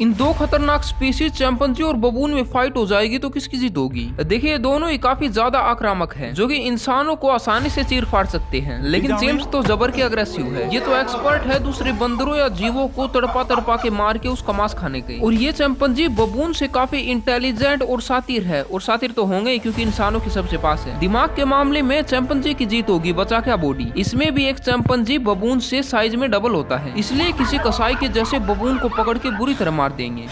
इन दो खतरनाक स्पीसीज चैंपन्जी और बबून में फाइट हो जाएगी तो किसकी जीत होगी? देखिए दोनों ही काफ़ी ज़्यादा आक्रामक हैं, जो कि इंसानों को आसानी से चीर फाड़ सकते हैं। लेकिन जेम्स तो जबर के अग्रेसिव है। ये तो एक्सपर्ट है दूसरे बंदरों या जीवों को तड़पा तड़पा के मार के उसका मांस खाने के। और ये चैंपन्जी बबून से काफ़ी इंटेलिजेंट और सातिर है। और सातिर तो होंगे क्योंकि इंसानों के सबसे पास है। दिमाग के मामले में चैंपन्जी की जीत होगी बचा क्या बॉडी इसमें भी एक चैंपन्जी बबून से साइज़ में डबल होता है। इसलिए किसी कसाई के जैसे बबून को पकड़ के बुरी तरह मार उतार देंगे